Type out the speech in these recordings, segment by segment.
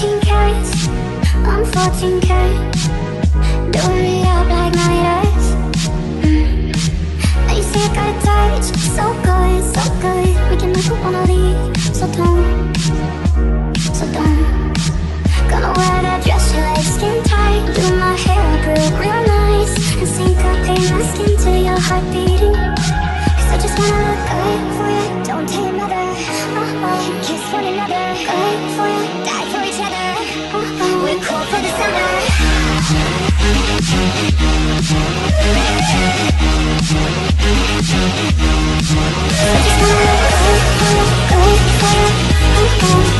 14 carats, I'm 14 carats Doing it. You touch, so good, so good. So don't So don't. Gonna wear that dress, skin tight. Do my hair up real, nice. And up, my skin your heart I just wanna good Don't another, uh-huh. Kiss one another, good for you, die for you Oh, oh, oh, oh, oh.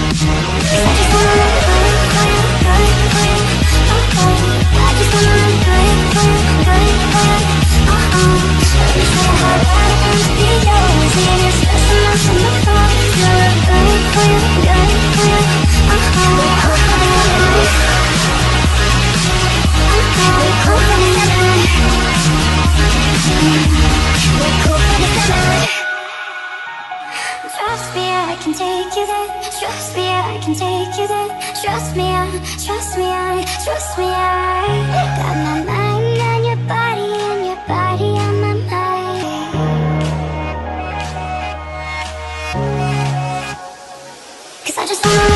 can take you there. Trust me, I can take you there. Trust me, I, trust me, I, trust me, I got my mind on your body and your body on my mind. Cause I just wanna.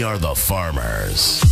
We are the farmers.